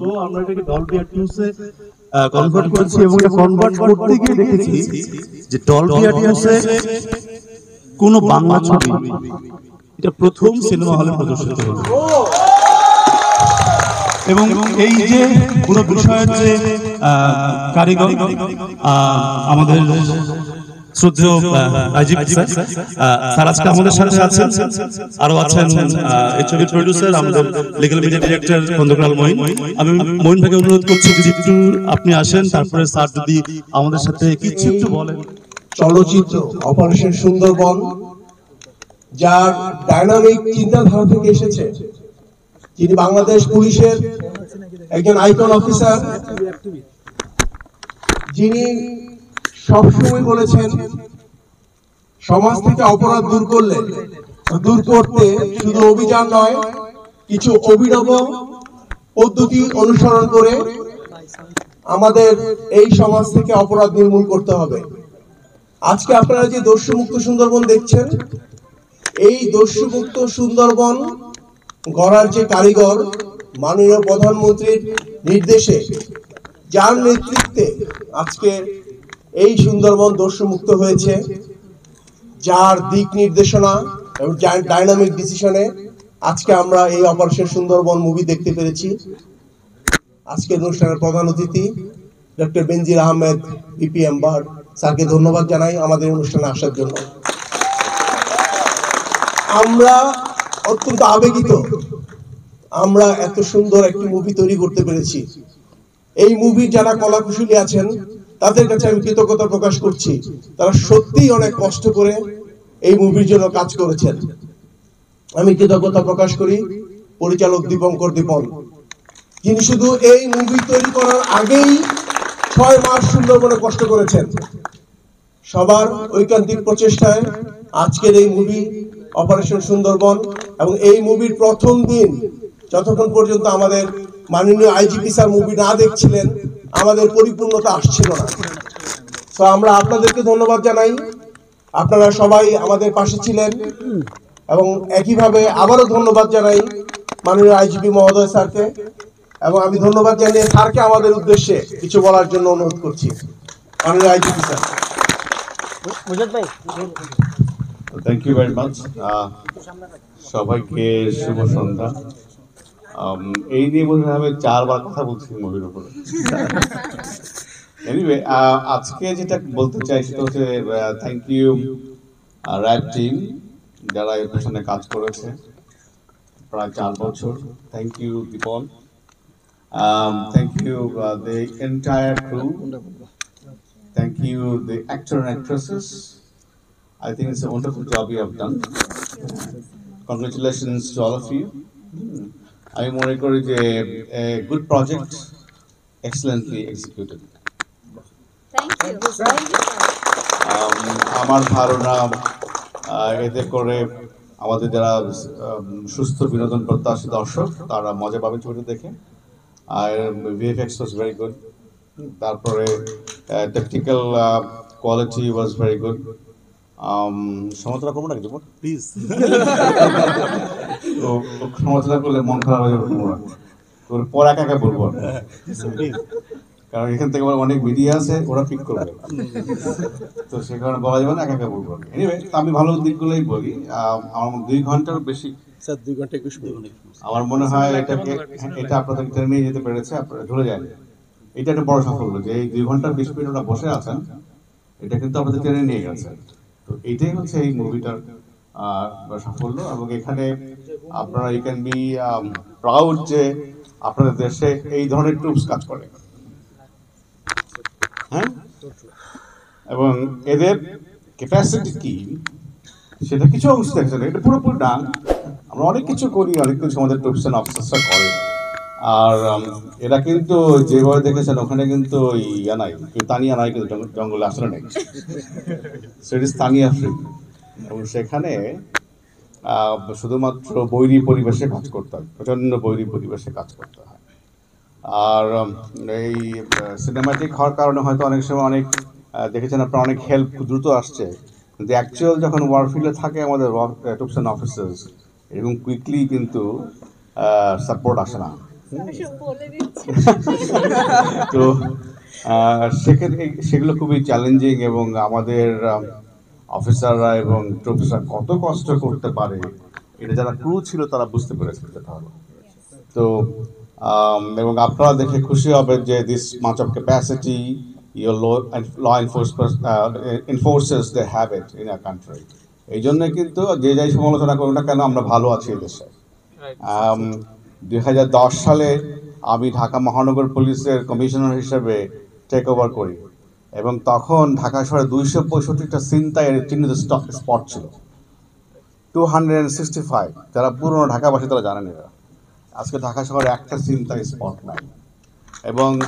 তো আমরা এটাকে ডলবি অ্যাটমসে কনভার্ট করেছি এবং এটা কনভার্ট করতে গিয়ে দেখেছি যে ডলবি অ্যাটমসে কোনো বাংলা ছবি এটা প্রথম সিনেমা হলে প্রদর্শিত হলো। এবং এই যে পুরো বিষয়ের যে কারিগর আমাদের শ্রদ্ধেয় আইজিপ স্যার স্যার আজকে আমাদের সাথে আছেন আরও আছেন আহ, প্রডিউসার আমাদের legal media director Khandakar Mohin. আমি মহিন ভাইকে অনুরোধ করছি যদি একটু আপনি আসেন তারপরে স্যার যদি আমাদের সাথে কিছু একটু বলেন। চলচ্চিত্র অপারেশন সুন্দরবন যার ডায়নামিক চিন্তাধারা থেকে এসেছে। যিনি বাংলাদেশ পুলিশের একজন আইকন অফিসার। যিনি সবসময় বলেছেন, সমাজ থেকে অপরাধ দূর করলে, দূর করতে শুধু অভিযান নয়, কিছু অভিনব পদ্ধতি অনুসরণ করে আমাদের এই সমাজ থেকে অপরাধ নির্মূল করতে হবে। আজকে আপনারা যে দস্যুমুক্ত সুন্দরবন দেখছেন, এই দস্যুমুক্ত সুন্দরবন গড়ার যে কারিগর মাননীয় প্রধানমন্ত্রীর নির্দেশে, যার নেতৃত্বে আজকে এই সুন্দরবন দস্যুমুক্ত হয়েছে, যার দিক নির্দেশনা এবং ডাইনামিক ডিসিশনে আজকে আমরা এই অপারেশন সুন্দরবন মুভি দেখতে পেরেছি। আজকের অনুষ্ঠানের প্রধান অতিথি doctor Benazir Ahmed BPM bar স্যারকে ধন্যবাদ জানাই আমাদের অনুষ্ঠানে আসার জন্য। আমরা অত্যন্ত আবেগিত। আমরা এত সুন্দর একটি মুভি তৈরি করতে পেরেছি। এই মুভি যারা কলাকুশলী আছেন তাদের কাছে আমি কৃতজ্ঞতা প্রকাশ করছি। তারা সত্যিই অনেক কষ্ট করে এই মুভির জন্য কাজ করেছেন। আমি কৃতজ্ঞতা প্রকাশ করি পরিচালক দীপঙ্কর দীপন। তিনি শুধু এই মুভি তৈরি করার আগেই ছয় মাস সুন্দরবনে কষ্ট করেছেন। সবার ঐকান্তিক প্রচেষ্টায় আজকের এই মুভি, অপারেশন সুন্দরবন এবং এই মুভির প্রথম দিন, যতক্ষণ পর্যন্ত আমাদের মাননীয় আইজিপি স্যার মুভি না দেখছিলেন আমাদের পরিপূর্ণতা আসছিল না। তো আমরা আপনাদেরকে ধন্যবাদ জানাই। আপনারা সবাই আমাদের পাশে ছিলেন এবং একইভাবে আবারও ধন্যবাদ জানাই মাননীয় আইজিপি মহোদয় স্যারকে এবং আমি ধন্যবাদ জানিয়ে স্যারকে আমাদের উদ্দেশ্যে কিছু বলার জন্য অনুরোধ করছি। মাননীয় IGP sir. Thank you very much সবাইকে শুভ সন্ধ্যা। এই নিয়ে বোধ আমি চারবার কথা বলছি মুভির উপরে এনিওয়ে আজকে যেটা বলতে চাই সেটা হচ্ছে থ্যাংক ইউ র্যাপ টিম যারা এর পেছনে কাজ করেছে প্রায় চার বছর thank you Dipon thank you the entire crew Thank you, the actor and actresses. I think it's a wonderful job you have done. Congratulations to all of. আমি মনে করি যে গুড প্রজেক্ট এক্সেলেন্টলি এক্সিকিউটেড. আমার ধারণা এতে করে আমাদের যারা সুস্থ বিনোদন প্রত্যাশী দর্শক তারা মজা পাবে ছবিটা দেখে। আর ভিএফএক্স ওয়াজ ভেরি গুড তারপরে technical quality was very good করব নাকি জীবন প্লিজ তো সমালোচনা করলে মন খারাপ হয়ে যাবে তোমরা তো পর একা একা বলব কারণ এখান থেকে আবার অনেক মিডিয়া আছে ওরা পিক করবে। তো সে কারণে বলা যাবে না একা একা বলব এনিওয়ে আমি ভালো দিকগুলোই বলি। আমার দুই ঘণ্টার বেশি স্যার দুই ঘণ্টা একুশ মিনিট। আমার মনে হয় এটাকে এটা আপনাদের টেনে নিয়ে যেতে পেরেছে আপনারা ধরে যায় এটা একটা বড় সাফল্য যে এই দুই ঘণ্টা বিশ মিনিট ওরা বসে আছেন এটা কিন্তু আপনাদের টেনে নিয়ে গেছে। তো এটাই হচ্ছে এই মুভিটার সাফল্য এবং এখানে আপনারা ইউ ক্যান বি প্রাউড যে আপনাদের দেশে এই ধরনের ট্রুপস কাজ করে। হ্যাঁ? এবং এদের ক্যাপাসিটি কি? সেটা কিছু অংশ দেখছে না এটা পুরোপুরি না আমরা অনেক কিছু করি, অনেক কিছু আমাদের ট্রুপস অ্যান্ড অফিসার্সরা করে। আর এরা কিন্তু যেভাবে দেখেছেন, ওখানে কিন্তু ইয়া নাই, কেউ তানিয়া নাই কিন্তু জঙ্গ- জঙ্গলে আসলে নেই। সেটি ফ্রি। এবং সেখানে শুধুমাত্র বৈরী পরিবেশে কাজ করতে হয় প্রচণ্ড বৈরী পরিবেশে কাজ করতে হয়। আর এই সিনেমাটিক হওয়ার কারণে হয়তো অনেক সময় অনেক দেখেছেন আপনারা অনেক হেল্প দ্রুত আসছে। কিন্তু অ্যাকচুয়াল যখন ওয়ারফিল্ডে থাকে আমাদের টুপস অ্যান্ড অফিসার্স এরকম কুইকলি কিন্তু সাপোর্ট আসে না। তো সেক্ষেত্রে সেগুলো খুবই চ্যালেঞ্জিং এবং আমাদের অফিসাররা এবং ট্রুপসরা কত কষ্ট করতে পারে, এটা যারা ক্রু ছিল তারা বুঝতে পেরেছে তো এবং আপনারা দেখে খুশি হবেন যে this much of capacity your law law enforcement enforces they have it in a country এই জন্য কিন্তু যে যাই সমালোচনা করুন না কেন, আমরা ভালো আছি এই দেশে। দুই সালে আমি ঢাকা মহানগর পুলিশের কমিশনার হিসেবে টেক ওভার করি। এবং তখন ঢাকা শহরে দুইশো পঁয়ষট্টিটা চিন্তায় চিহ্নিত স্টক স্পট ছিল। টু হান্ড্রেড সিক্সটি ফাইভ যারা পুরনো ঢাকাবাসী তারা জানেন এরা। আজকে ঢাকা শহরে একটা চিন্তায় স্পট নাই। এবং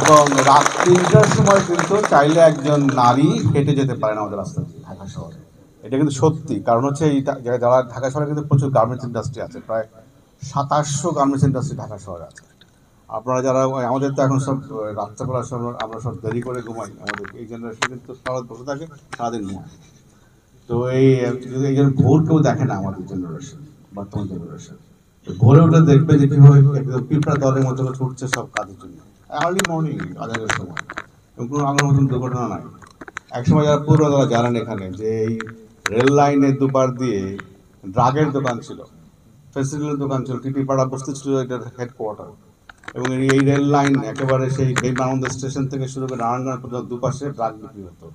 এবং রাত তিনটার সময় কিন্তু চাইলে একজন নারী হেঁটে যেতে পারে না আমাদের রাস্তা ঢাকা শহরে। এটা কিন্তু সত্যি। কারণ হচ্ছে এই যারা ঢাকা শহরে কিন্তু প্রচুর গার্মেন্টস ইন্ডাস্ট্রি আছে, প্রায় সাতাশশো গার্মেন্টস ইন্ডাস্ট্রি ঢাকা শহরে আছে। আপনারা যারা, আমাদের তো এখন সব রাত্রেবেলা সব আমরা সব দেরি করে ঘুমাই। আমাদের এই জেনারেশন কিন্তু সারা বসে থাকে, সারাদিন ঘুমায়। তো এই এই জন্য ভোর কেউ দেখে না আমাদের জেনারেশন বর্তমান জেনারেশন ভোরে উঠে দেখবে যে কীভাবে একদম পিঁপড়া দলের মতো ছুটছে সব কাজের জন্য। আর্লি মর্নিং কাজের সময়। এবং কোনো আমার মতন দুর্ঘটনা নাই। এক সময় যারা পুরো তারা জানেন এখানে যে এই রেল লাইনের দুপার দিয়ে ড্রাগের দোকান ছিল ফেসিলিটির দোকান ছিল টিটি পাড়া বসতে ছিল এটার হেডকোয়ার্টার এবং এই রেল লাইন একেবারে সেই বিমানবন্দর স্টেশন থেকে শুরু করে নারায়ণগঞ্জ পর্যন্ত দুপাশে ড্রাগ বিক্রি হতো।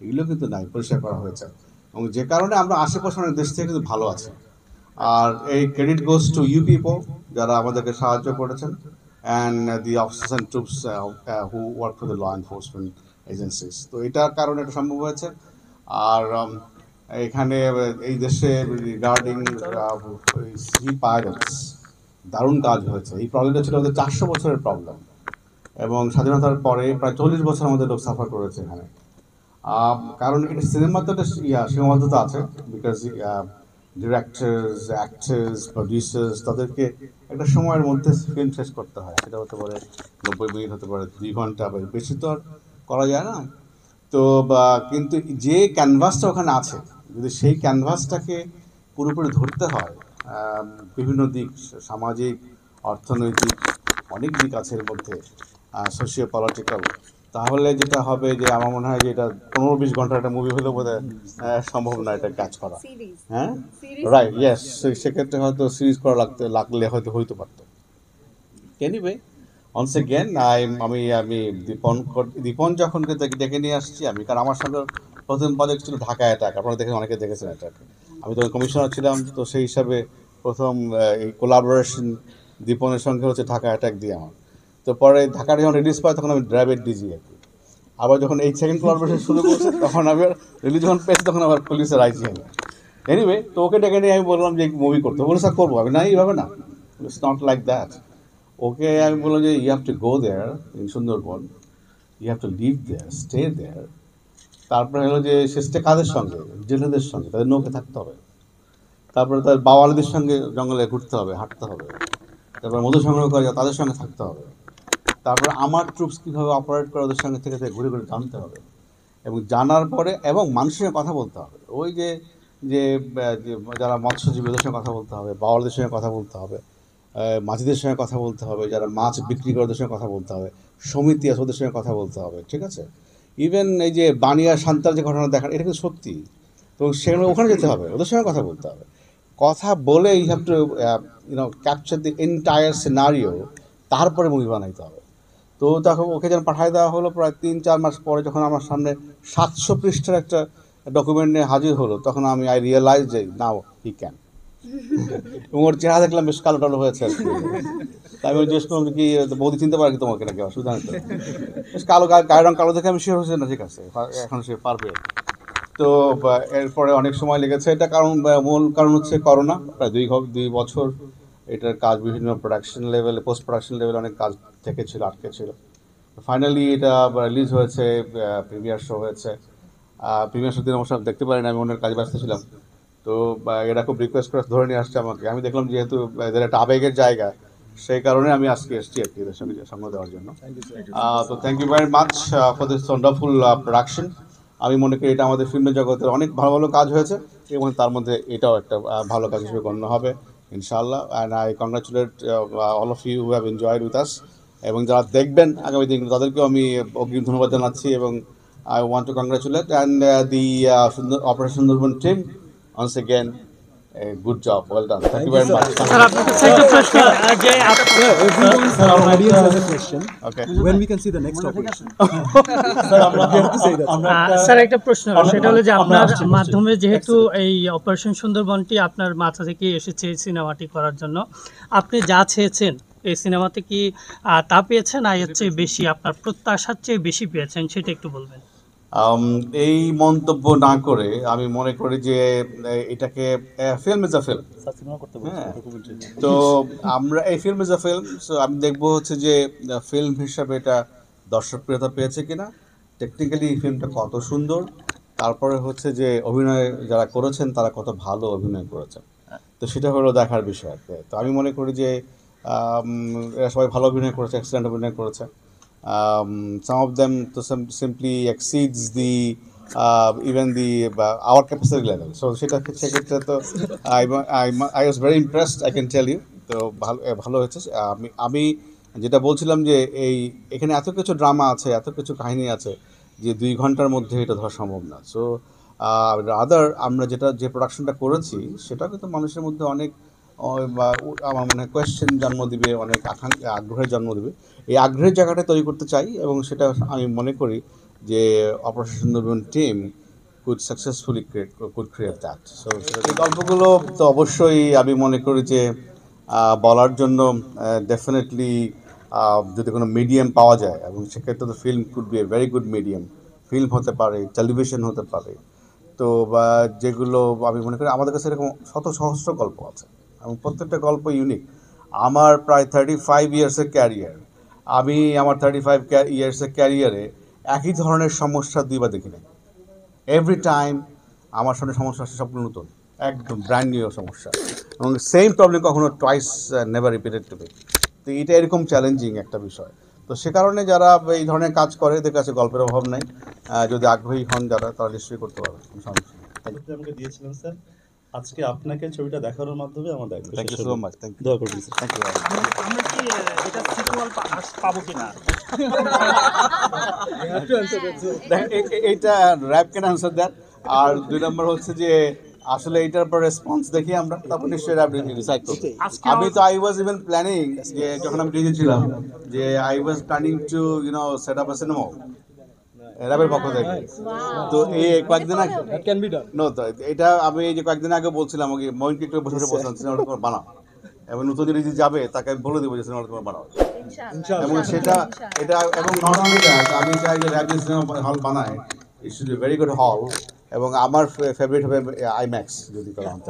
এগুলো কিন্তু নাই পরিষ্কার করা হয়েছে। এবং যে কারণে আমরা আশেপাশে অনেক দেশ থেকে কিন্তু ভালো আছি। আর এই credit goes to you people যারা আমাদেরকে সাহায্য করেছেন and the officers and troops who work for the law enforcement agencies তো এটার কারণে এটা সম্ভব হয়েছে। আর um, এখানে এই দেশে রিগার্ডিং পাইরেটস দারুণ কাজ হয়েছে। এই প্রবলেমটা ছিল আমাদের চারশো বছরের প্রবলেম এবং স্বাধীনতার পরে প্রায় চল্লিশ বছর আমাদের লোক সাফার করেছে এখানে। কারণ এটা সিনেমাতে একটা ইয়া সীমাবদ্ধতা আছে। বিকজ ডিরেক্টর্স অ্যাক্টার্স প্রডিউসার্স তাদেরকে একটা সময়ের মধ্যে ফিল্ম শেষ করতে হয়। সেটা হতে পারে নব্বই মিনিট, হতে পারে দুই ঘণ্টা বা বেশি তো আর করা যায় না। তো, বা, কিন্তু যে ক্যানভাসটা ওখানে আছে, যদি সেই ক্যানভাসটাকে পুরোপুরি ধরতে হয় বিভিন্ন দিক সামাজিক অর্থনৈতিক অনেক দিক আছে এর মধ্যে সোশিও পলিটিক্যাল তাহলে যেটা হবে যে আমার মনে হয় যে এটা পনেরো বিশ ঘণ্টার একটা মুভি হলেও বোধ সম্ভব না এটা কাজ করা। হ্যাঁ? রাইট ইয়েস সেক্ষেত্রে হয়তো সিরিজ করা লাগতে লাগলে হয়তো হইতে পারতো। এনিওয়ে অনস এগেন আমি আমি দীপন কর- দীপন যখন ডেকে ডেকে নিয়ে আসছি আমি কারণ আমার সঙ্গে প্রথম প্রজেক্ট ছিল ঢাকা অ্যাটাক আপনারা দেখেন অনেকে দেখেছেন অ্যাটাক আমি তখন কমিশনার ছিলাম তো সেই হিসাবে প্রথম এই কোলাবোরেশন দীপনের সঙ্গে হচ্ছে ঢাকা অ্যাটাক দিয়ে আমার। তো পরে ঢাকার যখন রিলিজ পাই তখন আমি ড্রাইভের ডিজি আর কি। আবার যখন এই সেকেন্ড কোলাবোরেশন শুরু করছে তখন আমি রিলিজ যখন পেয়েছি তখন আবার পুলিশের আইসি আমি এনিওয়ে তো ওকে ডেকে নিয়ে আমি বললাম যে মুভি করতে। বলে স্যার করব। আমি না এইভাবে না। It's not like that okay আমি বললাম যে you have to go there in Sundarban. You have to live there stay there তারপরে হলো যে শেষটা কাদের সঙ্গে? জেলেদের সঙ্গে। তাদের নৌকে থাকতে হবে। তারপরে তার বাওয়ালিদের সঙ্গে জঙ্গলে ঘুরতে হবে, হাঁটতে হবে। তারপরে মধু সংগ্রহ করে তাদের সঙ্গে থাকতে হবে। তারপরে আমার ট্রুপস কীভাবে অপারেট করে ওদের সঙ্গে থেকে ঘুরে ঘুরে জানতে হবে। এবং জানার পরে এবং মানুষের সঙ্গে কথা বলতে হবে। ওই যে যে যারা মৎস্যজীবী, ওদের সঙ্গে কথা বলতে হবে, বাওয়ালদের সঙ্গে কথা বলতে হবে মাঝিদের সঙ্গে কথা বলতে হবে, যারা মাছ বিক্রি করে ওদের সঙ্গে কথা বলতে হবে, সমিতি আছে ওদের সঙ্গে কথা বলতে হবে, ঠিক আছে? ইভেন এই যে বানিয়া শান্তার যে ঘটনা দেখার এটা কিন্তু সত্যি। তো সেখানে ওখানে যেতে হবে, ওদের সঙ্গে কথা বলতে হবে। কথা বলে you have to you know capture the entire scenario তারপরে মুভি বানাইতে হবে তো তখন ওকে যখন পাঠিয়ে দেওয়া হলো প্রায় তিন চার মাস পরে যখন আমার সামনে সাতশো পৃষ্ঠার একটা ডকুমেন্ট নিয়ে হাজির হলো, তখন আমি আই রিয়েলাইজ যে নাও হি ক্যান এবং ওর চেহারা দেখলাম বেশ কালো টালো হয়েছে। তাই আমি জিজ্ঞেস করলাম কি বৌদি চিনতে পারে তোমাকে নাকি অসুবিধা নেই? বেশ কালো গায়ে রং কালো দেখে আমি শিওর হয়েছে, না, ঠিক আছে, এখন সে পারবে তো এরপরে অনেক সময় লেগেছে। এটা কারণ মূল কারণ হচ্ছে করোনা। প্রায় দুই দুই বছর এটার কাজ বিভিন্ন প্রোডাকশন লেভেলে পোস্ট প্রোডাকশন লেভেলে অনেক কাজ থেকে ছিল আটকে ছিল ফাইনালি এটা রিলিজ হয়েছে প্রিমিয়ার শো হয়েছে। প্রিমিয়ার শো দিন অবশ্য দেখতে পারিনি আমি অন্যের কাজে ব্যস্ত ছিলাম। তো এরা খুব রিকোয়েস্ট করে ধরে নিয়ে আসছে আমাকে। আমি দেখলাম যেহেতু এদের একটা আবেগের জায়গা সেই কারণে আমি আজকে এসেছি আর কি এদের সঙ্গে সঙ্গ দেওয়ার জন্য। তো thank you very much for this wonderful production আমি মনে করি এটা আমাদের ফিল্ম জগতের অনেক ভালো ভালো কাজ হয়েছে এবং তার মধ্যে এটাও একটা ভালো কাজ হিসেবে গণ্য হবে, ইনশাআল্লাহ। And I congratulate all of you have enjoyed with us এবং যারা দেখবেন আগামী দিন, তাদেরকেও আমি অগ্রিম ধন্যবাদ জানাচ্ছি এবং I want to congratulate and the operation Sundarban team once again a good job well done thank you very much sir একটা প্রশ্ন যে আপ- Sir, our audience has a question. okay When we can see the next operation? Ah, sir একটা প্রশ্ন সেটা হলো যে আপনার মাধ্যমে যেহেতু এই অপারেশন সুন্দরবনটি আপনার মাথা থেকে এসেছে এই সিনেমাটি করার জন্য আপনি যা চেয়েছেন এই সিনেমাতে কি তা পেয়েছেন আর এর চেয়ে বেশি আপনার প্রত্যাশার চেয়ে বেশি পেয়েছেন সেটা একটু বলবেন Um, এই মন্তব্য না করে আমি মনে করি যে এটাকে ফিল্ম ইজ আ ফিল্ম তো আমরা এই film is a film so আমি দেখব হচ্ছে যে ফিল্ম হিসাবে এটা দর্শকপ্রিয়তা পেয়েছে কিনা। টেকনিক্যালি এই ফিল্মটা কত সুন্দর তারপরে হচ্ছে যে অভিনয় যারা করেছেন তারা কত ভালো অভিনয় করেছেন। তো সেটা হলো দেখার বিষয়। তো আমি মনে করি যে এরা সবাই ভালো অভিনয় করেছে এক্সিলেন্ট অভিনয় করেছে। Um, some of them to some simply exceeds the uh, even the uh, our capacity level. So সেক্ষেত্রে তো I, I, I was very impressed I can tell you. তো ভালো ভালো হয়েছে। আমি আমি যেটা বলছিলাম যে এই এখানে এত কিছু ড্রামা আছে এত কিছু কাহিনী আছে যে দুই ঘণ্টার মধ্যে এটা ধরা সম্ভব না। সো আদার আমরা যেটা যে প্রোডাকশনটা করেছি সেটা কিন্তু মানুষের মধ্যে অনেক বা আমার মনে হয় কোয়েশ্চেন জন্ম দিবে, অনেক আকাঙ্ক্ষা, আগ্রহের জন্ম দেবে। এই আগ্রহের জায়গাটা তৈরি করতে চাই এবং সেটা আমি মনে করি যে operation Sundarban team could successfully create could create that so এই গল্পগুলো তো অবশ্যই আমি মনে করি যে বলার জন্য ডেফিনেটলি যদি কোনো মিডিয়াম পাওয়া যায়, এবং সেক্ষেত্রে তো film could be a very good medium film হতে পারে টেলিভিশন হতে পারে। তো বা যেগুলো আমি মনে করি আমাদের কাছে এরকম শত সহস্র গল্প আছে। এবং প্রত্যেকটা গল্প ইউনিক আমার প্রায় থার্টি ফাইভ ইয়ার্সের ক্যারিয়ার আমি আমার থার্টি ফাইভ ইয়ার্সের ক্যারিয়ারে একই ধরনের সমস্যা দুইবার দেখি নাই। এভরি টাইম আমার সামনে সমস্যা আসছে সবগুলো নতুন, একদম ব্র্যান্ড নিউ সমস্যা। এবং সেম প্রবলেম কখনো টয়েস নেভার রিপিটেড টু তো এটা এরকম চ্যালেঞ্জিং একটা বিষয়। তো সে কারণে যারা এই ধরনের কাজ করে, এদের কাছে গল্পের অভাব নেই। যদি আগ্রহী হন যারা, তারা নিশ্চয়ই করতে পারবে আমাকে স্যার। আজকে আপনাকে ছবিটা দেখানোর মাধ্যমে আমার দায়িত্ব thank you so. Much thank you দোয়া করবেন থ্যাংক ইউ আমরা কি এটা সিকুয়াল পাবো কিনা? এইটা র্যাপ কেন আনসার দেন আর দুই নম্বর হচ্ছে যে আসলে এটার পর রেসপন্স দেখি আমরা তারপর নিশ্চয়ই র্যাপ ডিসাইড করব। আজকে আমি তো আই ওয়াজ ইভেন প্ল্যানিং যে যখন আমি ডিজে ছিলাম যে I was planning to you know set up a cinema র্যাপের পক্ষ থেকে। তো এই কয়েকদিন আগে be নো তো এটা আমি এই যে কয়েকদিন আগে বলছিলাম ওকে মহিনকে একটু বসে বসে বলছিলাম সিনেমাটা তোমার বানাও। এবং নতুন যদি যাবে তাকে আমি বলে দেবো যে সিনেমাটা তোমার বানাও। এবং সেটা এটা এবং আমি চাই যে র্যাপ সিনেমা হল বানায় it should be very good hall এবং আমার ফেভারিট হবে আইম্যাক্স যদি করা হয়।